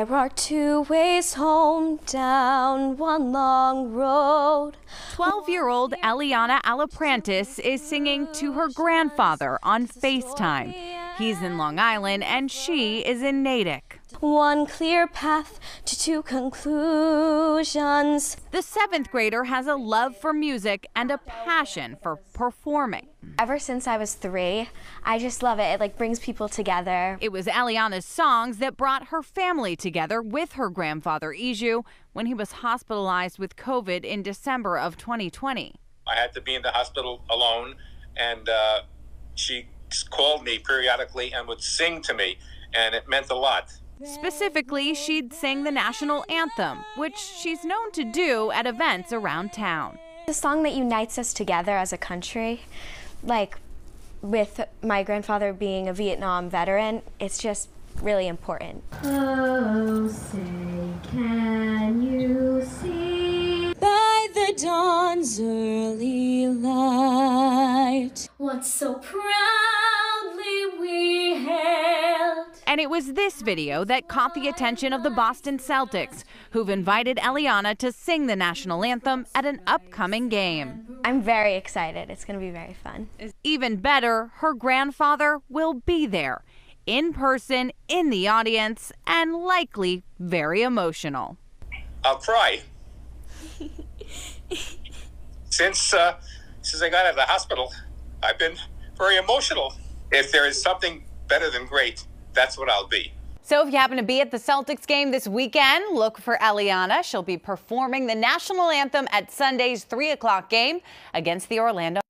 There are two ways home down one long road. 12 year old Eliana Aliprantis is singing to her grandfather on FaceTime. He's in Long Island and she is in Natick. One clear path to two conclusions. The seventh grader has a love for music and a passion for performing. Ever since I was three, I just love it. It like brings people together. It was Eliana's songs that brought her family together with her grandfather Iju when he was hospitalized with COVID in December of 2020. I had to be in the hospital alone, and uh, she called me periodically and would sing to me, and it meant a lot. Specifically, she'd sing the national anthem, which she's known to do at events around town. The song that unites us together as a country, like with my grandfather being a Vietnam veteran, it's just really important. Oh, say, can you see By the dawn's early light. what so proudly And it was this video that caught the attention of the Boston Celtics, who've invited Eliana to sing the national anthem at an upcoming game. I'm very excited. It's going to be very fun. Even better, her grandfather will be there, in person, in the audience, and likely very emotional. I'll cry. since uh, since I got out of the hospital, I've been very emotional. If there is something better than great, that's what I'll be. So if you happen to be at the Celtics game this weekend, look for Eliana. She'll be performing the national anthem at Sunday's 3 o'clock game against the Orlando.